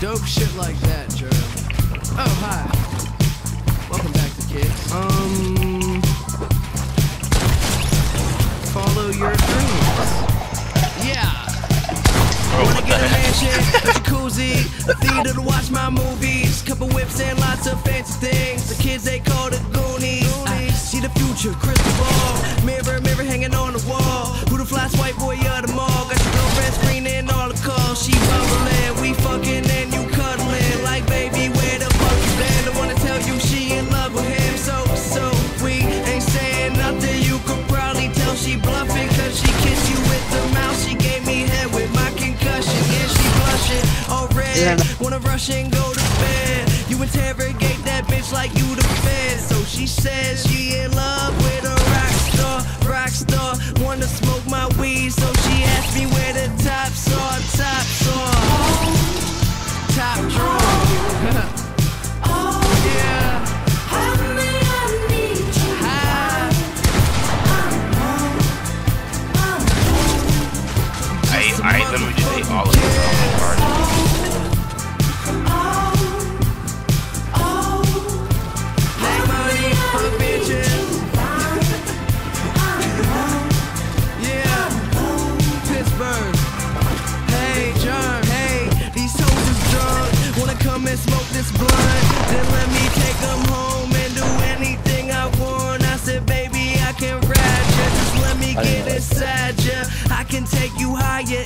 Dope shit like that, Jerm. Oh, hi. Welcome back to Kids. Um. Follow your dreams. Yeah. Bro, Wanna get a mansion, a jacuzzi, a theater to watch my movies, couple whips and lots of fancy things. The kids they call the Goonies. I see the future, crystal ball, mirror, mirror hanging on the wall. Already. Wanna rush and go to bed. You interrogate that bitch like you the fed. So she says she in love with a rock star, rock star. Wanna smoke my weed, so she asked me where the tops are, tops are. Top drawer. Oh yeah. High. I, I literally just ate all of this this blunt? Then let me take 'em home and do anything I want. I said, baby, I can ride ya. Just let me get inside ya. I can take you higher